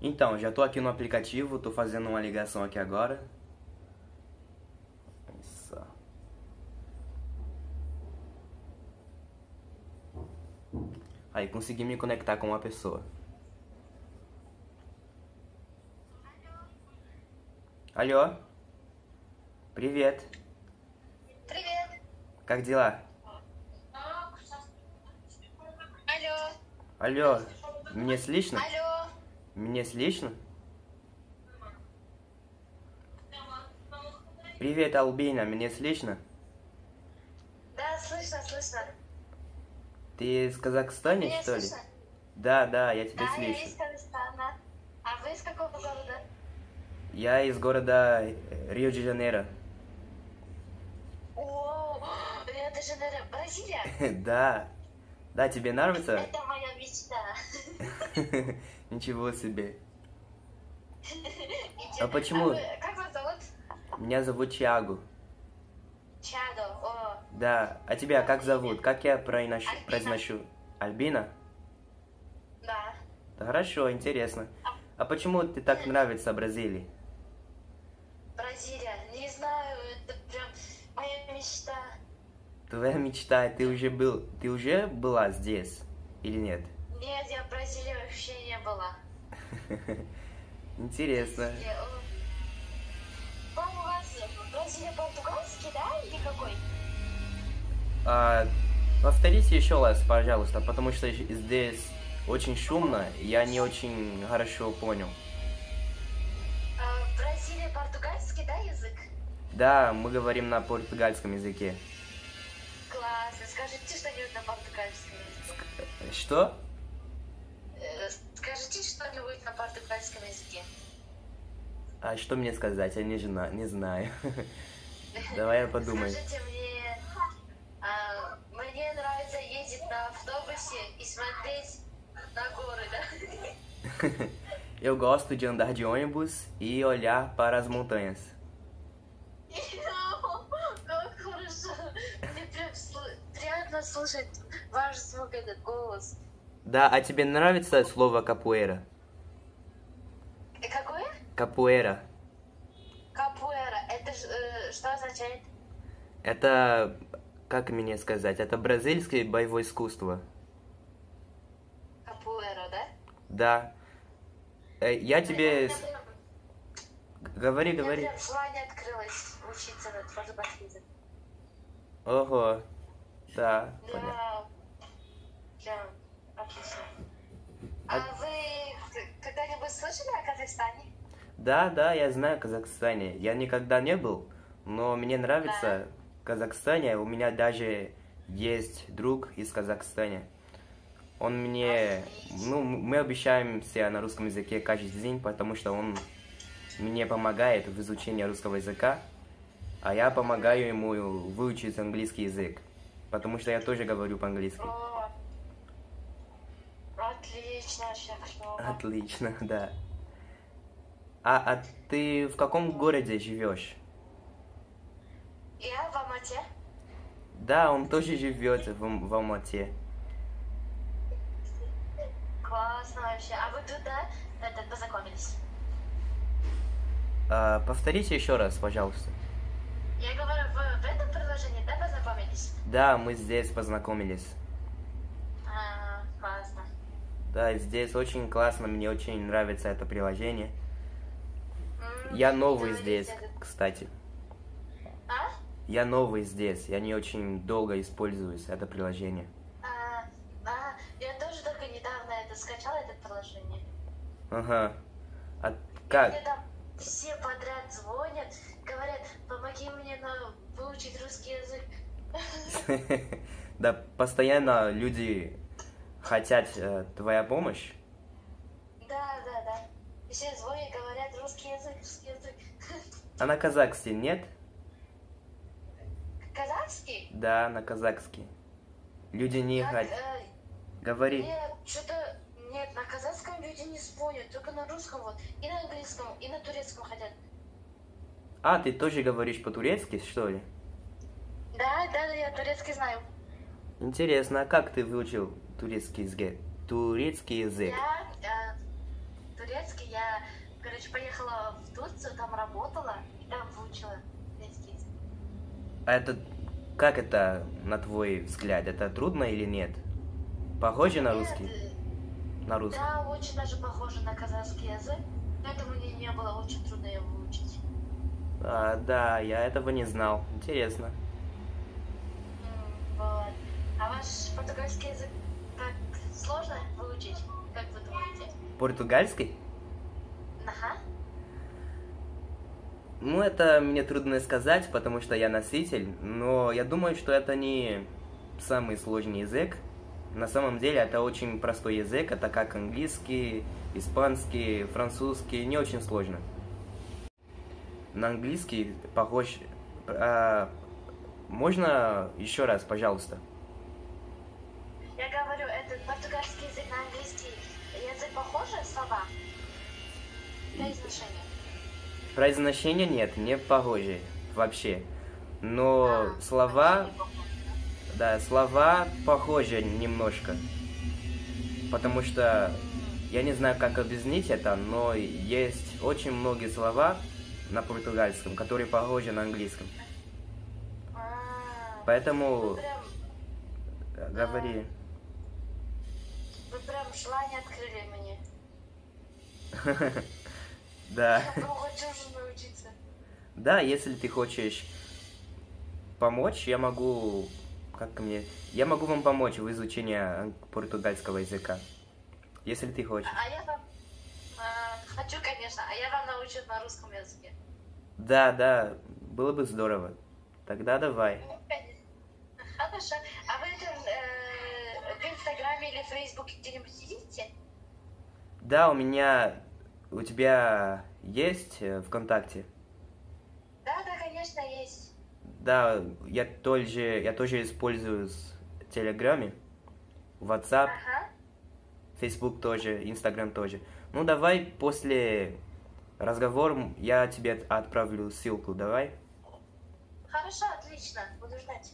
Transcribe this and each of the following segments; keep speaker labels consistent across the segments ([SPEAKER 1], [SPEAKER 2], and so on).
[SPEAKER 1] Então, já tô aqui no aplicativo, tô fazendo uma ligação aqui agora. Isso. Aí, consegui me conectar com uma pessoa. Алло. Привет.
[SPEAKER 2] Привет.
[SPEAKER 1] Как дела?
[SPEAKER 2] Алло.
[SPEAKER 1] Алло. Меня слышно?
[SPEAKER 2] Алло.
[SPEAKER 1] Меня слышно? Привет, Албина, меня слышно?
[SPEAKER 2] Да, слышно, слышно.
[SPEAKER 1] Ты из Казахстана,
[SPEAKER 2] Меня
[SPEAKER 1] что ли?
[SPEAKER 2] слышно?
[SPEAKER 1] Да, да, я тебя
[SPEAKER 2] Да, я из
[SPEAKER 1] слышу.
[SPEAKER 2] Казахстана. А вы из какого города?
[SPEAKER 1] Я из города э, Рио-де-Жанейро.
[SPEAKER 2] О, Рио-де-Жанейро, Бразилия?
[SPEAKER 1] Да. Да, тебе нравится?
[SPEAKER 2] Это мечта.
[SPEAKER 1] Ничего себе.
[SPEAKER 2] Иди-
[SPEAKER 1] А почему?
[SPEAKER 2] как вас зовут?
[SPEAKER 1] Меня зовут Чиагу.
[SPEAKER 2] Чадо. О,
[SPEAKER 1] Да. А тебя как зовут? Как я произношу?
[SPEAKER 2] Альбина.
[SPEAKER 1] произношу? Альбина?
[SPEAKER 2] да.
[SPEAKER 1] Да хорошо, интересно. А почему ты так нравится Бразилии?
[SPEAKER 2] Бразилия. Не знаю, это прям моя мечта.
[SPEAKER 1] Твоя мечта, ты уже был, ты уже была здесь или нет?
[SPEAKER 2] Нет, я в Бразилии вообще не была.
[SPEAKER 1] Интересно.
[SPEAKER 2] О. Вам у вас в Бразилии португальский, да, или какой?
[SPEAKER 1] А, повторите еще раз, пожалуйста, потому что здесь очень шумно, я не очень хорошо понял.
[SPEAKER 2] А, в Бразилии португальский, да, язык?
[SPEAKER 1] Да, мы говорим на португальском языке.
[SPEAKER 2] Классно. Скажите что-нибудь на португальском языке.
[SPEAKER 1] Что? А что мне сказать? Я не, жена, не знаю. Давай я подумаю.
[SPEAKER 2] Скажите мне, а, мне нравится ездить на автобусе и смотреть на горы?
[SPEAKER 1] Eu gosto de andar de ônibus e olhar para as montanhas. Да, а тебе нравится слово капуэра? Капуэра.
[SPEAKER 2] Капуэра. Это э, что означает?
[SPEAKER 1] Это, как мне сказать, это бразильское боевое искусство.
[SPEAKER 2] Капуэра, да?
[SPEAKER 1] Да. Э, Я тебе... Говори, говори.
[SPEAKER 2] прям желание открылось учиться на язык.
[SPEAKER 1] Ого. Да, понятно.
[SPEAKER 2] Да. Отлично.
[SPEAKER 1] А-
[SPEAKER 2] А вы когда-нибудь слышали о Казахстане?
[SPEAKER 1] Да, да, я знаю Казахстане. Я никогда не был, но мне нравится Казахстане. У меня даже есть друг из Казахстана. Он мне... Ну, мы общаемся на русском языке каждый день, потому что он мне помогает в изучении русского языка, а я помогаю ему выучить английский язык, потому что я тоже говорю по-английски.
[SPEAKER 2] Отлично.
[SPEAKER 1] Отлично, да. А, а ты в каком городе живешь?
[SPEAKER 2] Я в Алмате.
[SPEAKER 1] Да, он тоже живет в, в Алмате.
[SPEAKER 2] Классно вообще. А вы тут, да, это, познакомились?
[SPEAKER 1] А, повторите еще раз, пожалуйста.
[SPEAKER 2] Я говорю, вы в этом приложении, да, познакомились?
[SPEAKER 1] Да, мы здесь познакомились.
[SPEAKER 2] А, классно.
[SPEAKER 1] Да, здесь очень классно, мне очень нравится это приложение. Я новый здесь, кстати.
[SPEAKER 2] А?
[SPEAKER 1] Я новый здесь, я не очень долго использую это приложение.
[SPEAKER 2] А, а, я тоже только недавно это скачала, это приложение.
[SPEAKER 1] Ага. А как?
[SPEAKER 2] Мне там все подряд звонят, говорят, помоги мне на, выучить русский язык.
[SPEAKER 1] Да, постоянно люди хотят э, твоя помощь.
[SPEAKER 2] Да, да, да. Все звонят, говорят русский язык, русский язык.
[SPEAKER 1] А на казахский нет?
[SPEAKER 2] Казахский?
[SPEAKER 1] Да, на казахский. Люди не
[SPEAKER 2] Как,
[SPEAKER 1] хотят.
[SPEAKER 2] э,
[SPEAKER 1] Говори.
[SPEAKER 2] Нет, что-то... Нет, на казахском люди не звонят, только на русском вот. И на английском, и на турецком хотят.
[SPEAKER 1] А, ты тоже говоришь по-турецки, что ли?
[SPEAKER 2] Да, да, да, я турецкий знаю.
[SPEAKER 1] Интересно, а как ты выучил турецкий язык? Турецкий язык.
[SPEAKER 2] Я э, турецкий. Я, короче, поехала в Турцию, там работала и там выучила турецкий язык.
[SPEAKER 1] А это как это, на твой взгляд, это трудно или нет? Похоже на
[SPEAKER 2] Нет,
[SPEAKER 1] русский?
[SPEAKER 2] э,
[SPEAKER 1] На русский.
[SPEAKER 2] Да, очень даже похоже на казахский язык, поэтому мне не было очень трудно его выучить.
[SPEAKER 1] А, да, я этого не знал. Интересно.
[SPEAKER 2] Вот. А ваш португальский язык так сложно выучить, как вы думаете?
[SPEAKER 1] Португальский?
[SPEAKER 2] Ага.
[SPEAKER 1] Ну, это мне трудно сказать, потому что я носитель, но я думаю, что это не самый сложный язык. На самом деле это очень простой язык, это как английский, испанский, французский, не очень сложно. На английский похож... а, можно еще раз, пожалуйста?
[SPEAKER 2] Я говорю, этот португальский язык на английский язык похожи слова? Произношение.
[SPEAKER 1] Произношение нет, не похоже вообще. Но
[SPEAKER 2] А,
[SPEAKER 1] слова. Да, слова похожи немножко. Потому что я не знаю, как объяснить это, но есть очень многие слова на португальском, которые похожи на английском.
[SPEAKER 2] А,
[SPEAKER 1] Поэтому
[SPEAKER 2] прям,
[SPEAKER 1] говори.
[SPEAKER 2] вы прям желание открыли мне.
[SPEAKER 1] Да. Да, если ты хочешь помочь, я могу... Как мне... Я могу вам помочь в изучении португальского языка. Если ты хочешь.
[SPEAKER 2] А я вам... а, хочу, конечно, а я вам научу на русском языке.
[SPEAKER 1] Да, да, было бы здорово. Тогда давай.
[SPEAKER 2] Ну. Хорошо. А вы там э, в Инстаграме или Фейсбуке где-нибудь сидите?
[SPEAKER 1] Да, у меня... У тебя есть э, ВКонтакте?
[SPEAKER 2] Да, да, конечно, есть.
[SPEAKER 1] Да, я тоже, я тоже использую с Телеграме, WhatsApp,
[SPEAKER 2] Ага.
[SPEAKER 1] Facebook тоже, Instagram тоже. Ну, давай после разговора я тебе отправлю ссылку, давай?
[SPEAKER 2] Хорошо, отлично. Буду ждать.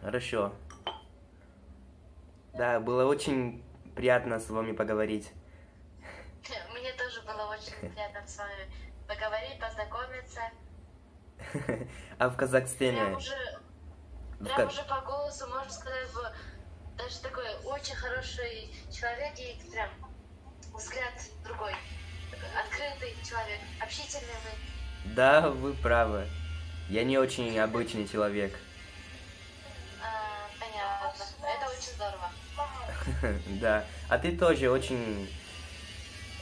[SPEAKER 1] Хорошо. Да, было очень приятно с вами поговорить.
[SPEAKER 2] Очень приятно с вами поговорить, познакомиться.
[SPEAKER 1] А в Казахстане...
[SPEAKER 2] Прям уже, прям
[SPEAKER 1] Ка-
[SPEAKER 2] уже по голосу можно сказать, вы даже такой очень хороший человек и прям взгляд другой. Открытый человек, общительный вы.
[SPEAKER 1] Да, вы правы. Я не очень обычный человек.
[SPEAKER 2] А, понятно. Это очень здорово.
[SPEAKER 1] Да. А ты тоже очень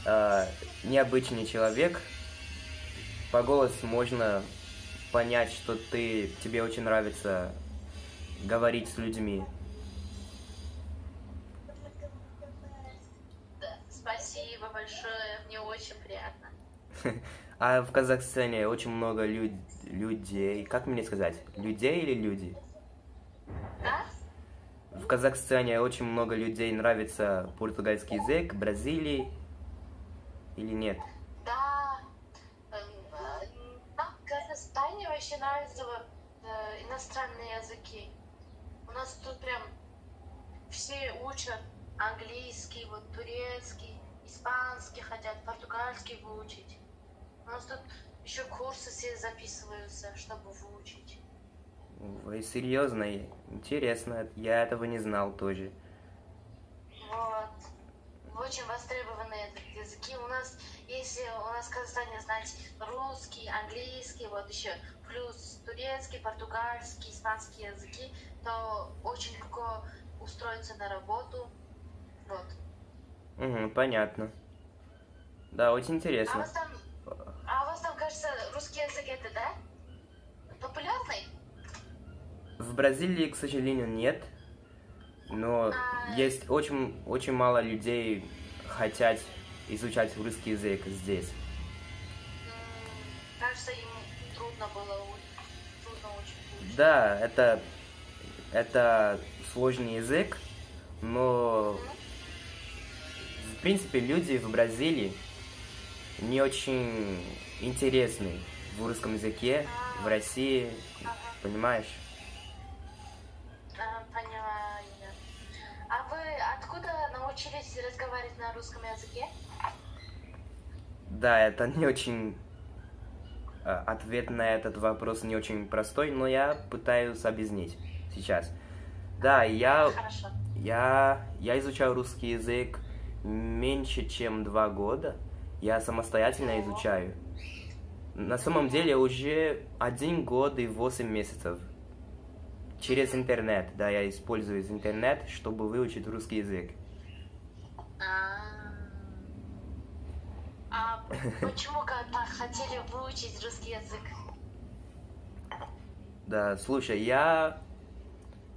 [SPEAKER 1] э, необычный человек. По голосу можно понять, что ты тебе очень нравится говорить с людьми.
[SPEAKER 2] Спасибо большое, мне очень приятно.
[SPEAKER 1] А в Казахстане очень много люд- людей. Как мне сказать? Людей или люди?
[SPEAKER 2] Да?
[SPEAKER 1] В Казахстане очень много людей нравится португальский язык, Бразилии или нет?
[SPEAKER 2] Да. Эм, э, Нам Казахстане вообще нравятся э, иностранные языки. У нас тут прям все учат английский, вот турецкий, испанский хотят, португальский выучить. У нас тут еще курсы все записываются, чтобы выучить.
[SPEAKER 1] Ой, серьезно, интересно, я этого не знал тоже.
[SPEAKER 2] Вот. Очень востребованные языки. У нас, если у нас в Казахстане знать русский, английский, вот еще плюс турецкий, португальский, испанский языки, то очень легко устроиться на работу. Вот.
[SPEAKER 1] Угу, понятно. Да, очень
[SPEAKER 2] А у
[SPEAKER 1] интересно.
[SPEAKER 2] вас там, а у вас там, кажется, русский язык это, да? Популярный?
[SPEAKER 1] В Бразилии, к сожалению, нет. Но
[SPEAKER 2] А.
[SPEAKER 1] есть очень, очень мало людей хотят изучать русский язык здесь.
[SPEAKER 2] Кажется, им трудно было, трудно очень.
[SPEAKER 1] Да, это, это сложный язык, но в принципе люди в Бразилии не очень интересны в русском языке, в России,
[SPEAKER 2] Ага.
[SPEAKER 1] понимаешь?
[SPEAKER 2] Научились разговаривать на русском языке?
[SPEAKER 1] Да, это не очень... а, Ответ на этот вопрос не очень простой, но я пытаюсь объяснить сейчас. Да, я,
[SPEAKER 2] Хорошо.
[SPEAKER 1] я, я изучаю русский язык меньше, чем два года. Я самостоятельно изучаю. На самом деле уже один год и восемь месяцев. Через интернет, да, я использую интернет, чтобы выучить русский язык.
[SPEAKER 2] А, а почему так хотели выучить русский язык?
[SPEAKER 1] Да, слушай, я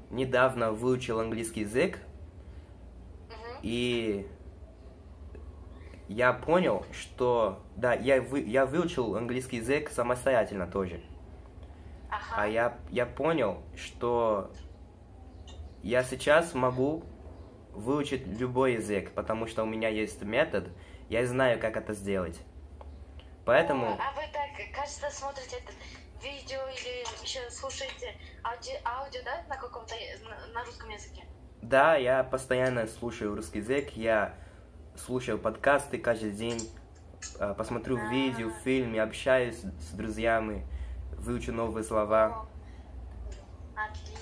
[SPEAKER 1] недавно выучил английский язык, и я понял, что... Да, я, вы, я выучил английский язык самостоятельно тоже.
[SPEAKER 2] Ага.
[SPEAKER 1] А я, я понял, что я сейчас могу выучить любой язык, потому что у меня есть метод, я знаю, как это сделать. Поэтому...
[SPEAKER 2] О, А вы так, кажется, смотрите это видео или еще слушаете ауди- аудио, да, на каком-то, на, на русском языке?
[SPEAKER 1] Да, я постоянно слушаю русский язык, я слушаю подкасты каждый день, э, посмотрю
[SPEAKER 2] А.
[SPEAKER 1] видео, фильмы, общаюсь с друзьями, выучу новые слова.
[SPEAKER 2] Отлично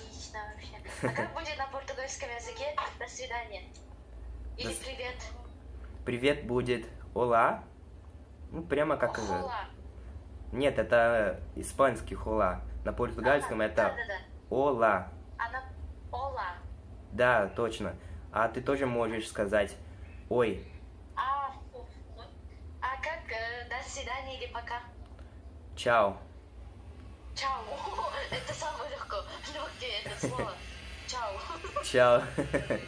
[SPEAKER 2] А как будет на португальском языке «до свидания»? Или
[SPEAKER 1] До
[SPEAKER 2] «привет»?
[SPEAKER 1] Привет будет «Ола». Ну, прямо как...
[SPEAKER 2] Хола.
[SPEAKER 1] Нет, это испанский «хола». На португальском
[SPEAKER 2] Ага,
[SPEAKER 1] это
[SPEAKER 2] Да-да-да.
[SPEAKER 1] «Ола».
[SPEAKER 2] Она «Ола».
[SPEAKER 1] Да, точно. А ты тоже можешь сказать «Ой».
[SPEAKER 2] А, а как э, «до свидания» или «пока»?
[SPEAKER 1] Чао.
[SPEAKER 2] Чао. Это самое легко. Легкое это слово. Чао.
[SPEAKER 1] Чао.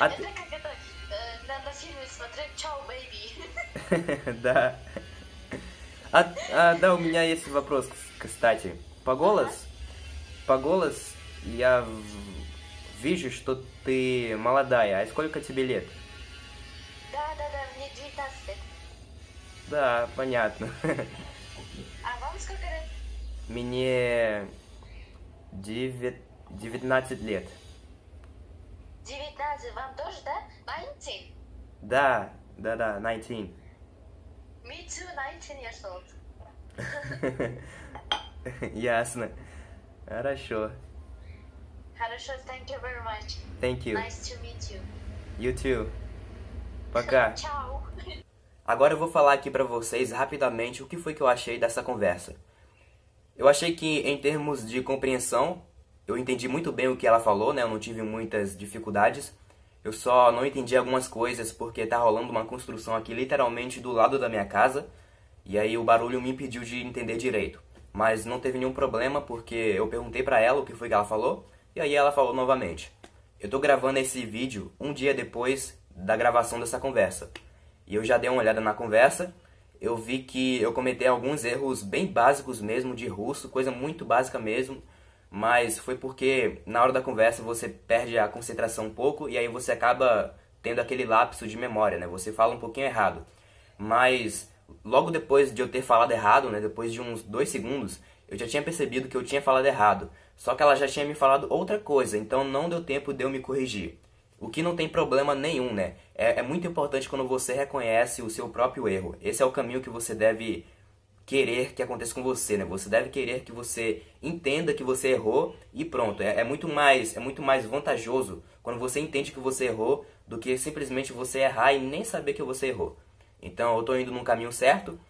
[SPEAKER 1] А
[SPEAKER 2] Это
[SPEAKER 1] ты...
[SPEAKER 2] как это э, на, на фильме смотреть Чао, бэйби.
[SPEAKER 1] Да. А, а, да, у меня есть вопрос, кстати. По голос, по голос я вижу, что ты молодая. А сколько тебе лет?
[SPEAKER 2] Да, да, да, мне 19 лет.
[SPEAKER 1] Да, понятно.
[SPEAKER 2] А вам сколько лет?
[SPEAKER 1] Мне девять- 19 лет.
[SPEAKER 2] 19. Вам тоже, да? 19.
[SPEAKER 1] Да, да, да, 19.
[SPEAKER 2] Me too, 19 years old.
[SPEAKER 1] Ясно. Хорошо.
[SPEAKER 2] Хорошо, thank you very much.
[SPEAKER 1] Thank you.
[SPEAKER 2] Nice to meet you.
[SPEAKER 1] You too. Пока.
[SPEAKER 2] Tchau.
[SPEAKER 1] Agora eu vou falar aqui pra vocês rapidamente o que foi que eu achei dessa conversa. Eu achei que em termos de compreensão, eu entendi muito bem o que ela falou, né? Eu não tive muitas dificuldades. Eu só não entendi algumas coisas porque tá rolando uma construção aqui literalmente do lado da minha casa, e aí o barulho me impediu de entender direito. Mas não teve nenhum problema porque eu perguntei pra ela o que foi que ela falou, e aí ela falou novamente. Eu tô gravando esse vídeo um dia depois da gravação dessa conversa. E eu já dei uma olhada na conversa, eu vi que eu cometi alguns erros bem básicos mesmo de russo, coisa muito básica mesmo, mas foi porque na hora da conversa você perde a concentração um pouco e aí você acaba tendo aquele lapso de memória, né? Você fala um pouquinho errado. Mas logo depois de eu ter falado errado, né, depois de uns dois segundos, eu já tinha percebido que eu tinha falado errado. Só que ela já tinha me falado outra coisa, então não deu tempo de eu me corrigir. O que não tem problema nenhum, né? É, é muito importante quando você reconhece o seu próprio erro. Esse é o caminho que você deve querer que aconteça com você, né? Você deve querer que você entenda que você errou e pronto. É, é muito mais é muito mais vantajoso quando você entende que você errou do que simplesmente você errar e nem saber que você errou. Então, eu tô indo num caminho certo.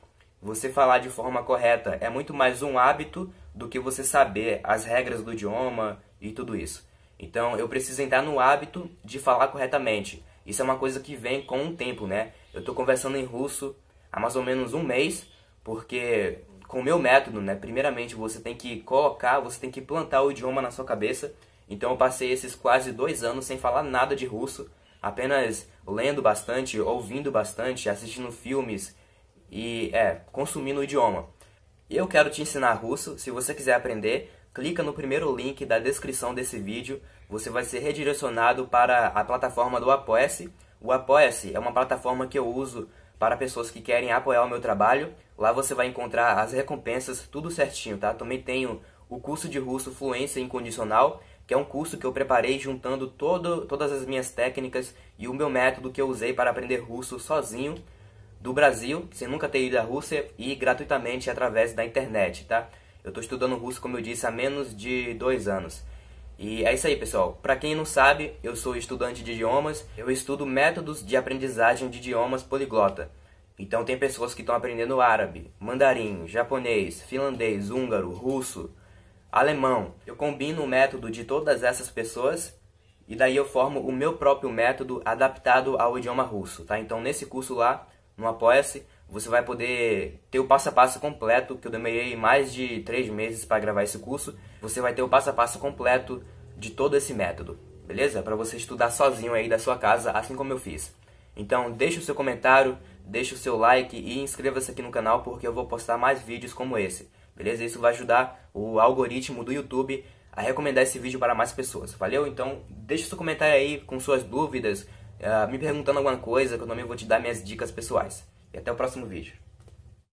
[SPEAKER 1] Você falar de forma correta é muito mais um hábito do que você saber as regras do idioma e tudo isso. Então, eu preciso entrar no hábito de falar corretamente. Isso é uma coisa que vem com o tempo, né? Eu tô conversando em russo há mais ou menos um mês, porque com o meu método, né? Primeiramente, você tem que colocar, você tem que plantar o idioma na sua cabeça. Então, eu passei esses quase dois anos sem falar nada de russo, apenas lendo bastante, ouvindo bastante, assistindo filmes e, é, consumindo o idioma. Eu quero te ensinar russo. Se você quiser aprender, clica no primeiro link da descrição desse vídeo. Você vai ser redirecionado para a plataforma do Apoia-se. O Apoia-se é uma plataforma que eu uso para pessoas que querem apoiar o meu trabalho. Lá você vai encontrar as recompensas, tudo certinho, tá? Também tenho o curso de russo Fluência Incondicional, que é um curso que eu preparei juntando todo, todas as minhas técnicas e o meu método que eu usei para aprender russo sozinho do Brasil, sem nunca ter ido à Rússia e gratuitamente através da internet, tá? Eu estou estudando russo, como eu disse, há menos de dois anos. E é isso aí, pessoal. Para quem não sabe, eu sou estudante de idiomas. Eu estudo métodos de aprendizagem de idiomas poliglota. Então tem pessoas que estão aprendendo árabe, mandarim, japonês, finlandês, húngaro, russo, alemão. Eu combino o método de todas essas pessoas e daí eu formo o meu próprio método adaptado ao idioma russo, tá? Então nesse curso lá, no Apoia-se, você vai poder ter o passo a passo completo, que eu demorei mais de três meses para gravar esse curso. Você vai ter o passo a passo completo de todo esse método, beleza? Para você estudar sozinho aí da sua casa, assim como eu fiz. Então deixe o seu comentário, deixe o seu like e inscreva-se aqui no canal porque eu vou postar mais vídeos como esse, beleza? Isso vai ajudar o algoritmo do YouTube a recomendar esse vídeo para mais pessoas, valeu? Então deixe seu comentário aí com suas dúvidas, uh, me perguntando alguma coisa, que eu também vou te dar minhas dicas pessoais. E até o próximo vídeo.